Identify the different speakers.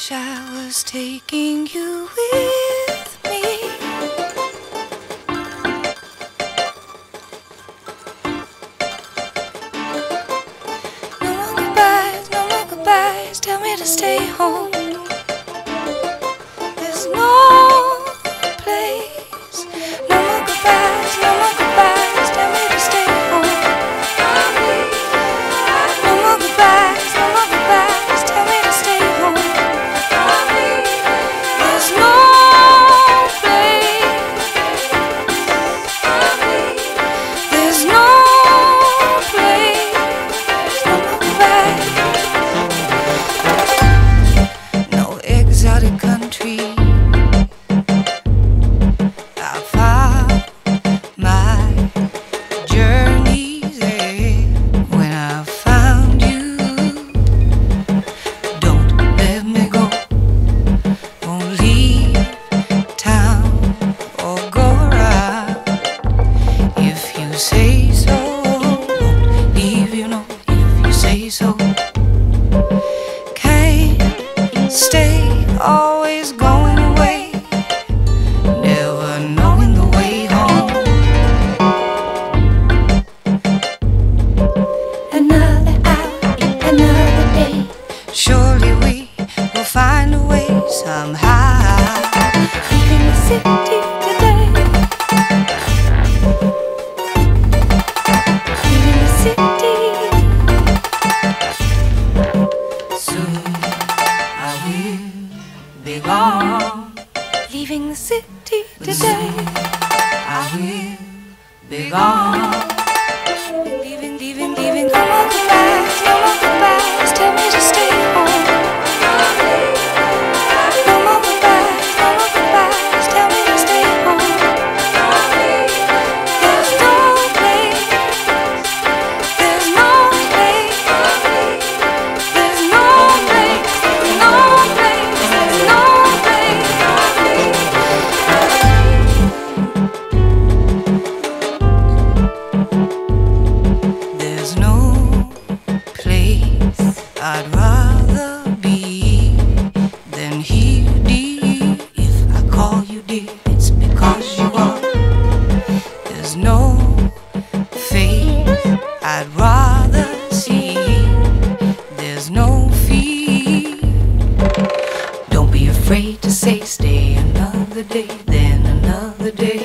Speaker 1: wish I was taking you with me. No more goodbyes, no more goodbyes. Tell me to stay home. Surely we will find a way somehow. Leaving the city today. Leaving the city. Soon I will be gone. Leaving the city today. I will be gone. I'd rather see there's no fee. Don't be afraid to say, stay another day, then another day.